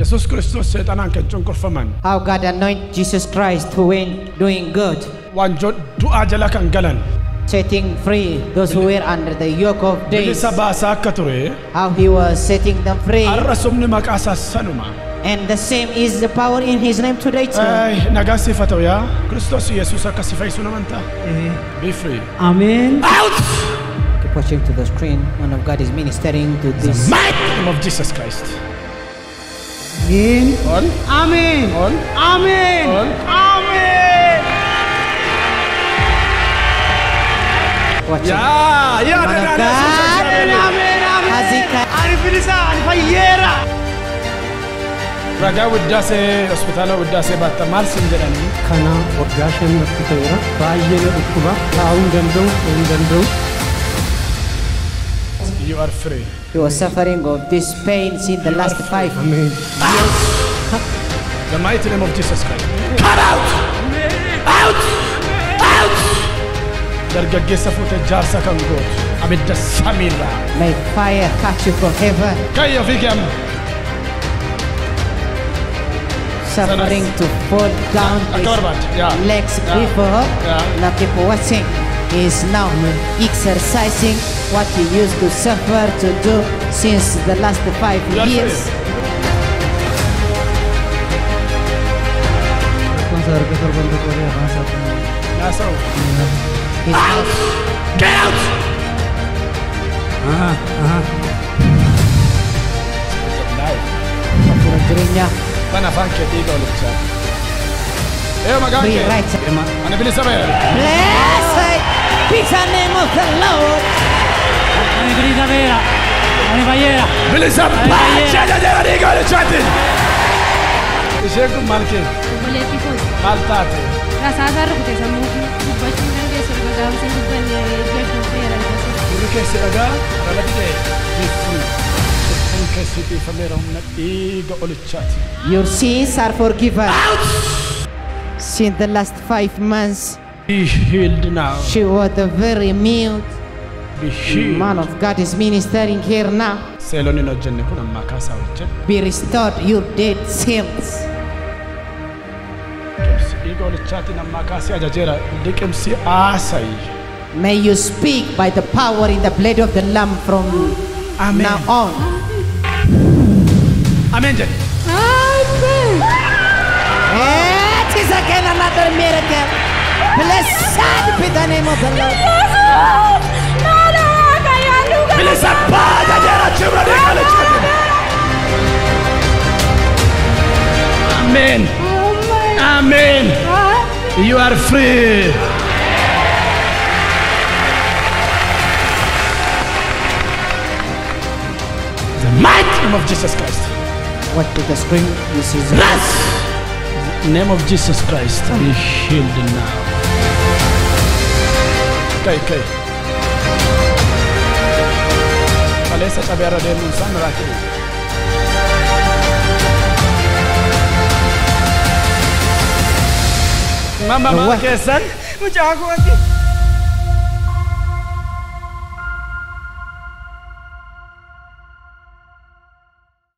yesus kiristoos seexanaan kan cunqurfaman How God anoint Jesus Christ who went doing good, waanjoo du'aa jala kan galan setting free those who were under the yoke of days. bilisa baasaa akka How he was setting them free. har'a sumni maqaa isaa sanuma And the same is the power in his name today too. Ay, nagaan siif haa ta'u yaa kiristoos yesus akka si mm-hmm. be free Amen. Out! Keep watching to the screen. One of God is ministering to the this. mighty name of jesus christ Amin. On. Amin. On. Amin. On. Amin. Ya, ya ada ada. Amin. Amin. Amin. Hazika. Arifin Isan Fayyera. ragaa Widdaasee hospitaala Widdaasee baatta maal siin. You are free You are suffering of this pain since the last five ameen the mighty name of jesus christ come out out out dargaggeessa fuute jaarsa kan gootu abidda samiirraa May fire catch you from heaven. kayyo fiigam Suffering to fall down. Akka barbaadde, yaa. Legs Yaa. before. Yaa. Now people watching is now exercising what he used to suffer to do since the last five You years. Kun sarga torban tokko irraa haasaa naasa'u He's now get out Aha, aha. Faktura jireenya kan afaan kee dhiiga olichaa ee maqaan free kee right. ani bilisa beera Blessed be the name of the Lord. Ani bilisa beera. Ani fayyeera. bilisa baachaa jajeera dhiiga olichaatiin isheen kun maal kee Obboleettii kooti. maal taate Rasaasaa rukute sammuu fi dubbachuu hin dandeessu erga gaafasa hin dubbanne jajjuun fayyada argasiisa. Gurri keessi dhagaa rala dhidhee biifuri Sirriin keessi dhiifameera humna dhiiga olichaati Your sins are forgiven. Since the last five months, Be healed now she was the very mute Be healed man of God is ministering here now. Seeloon hin hojjenne kun ammaa kaasaa hojjedhe Be restored your dead cells. Liqimsi dhiiga olichaatiin ammaa kaasee ajajeera liqimsi aasayi May you speak by the power in the blood of the Lamb from Amen. now on. Ameen jedhe It is again another miracle. Blessed be the name of the Lord. Amen Amen You are free The mighty name of Jesus Christ What to the screen? This is Bless the name of Jesus Christ be healed now. Kai kai. Kaleessa cabee irra deemuun isaa miraakilii. मामा मामा कैसा मुझे आँखों आती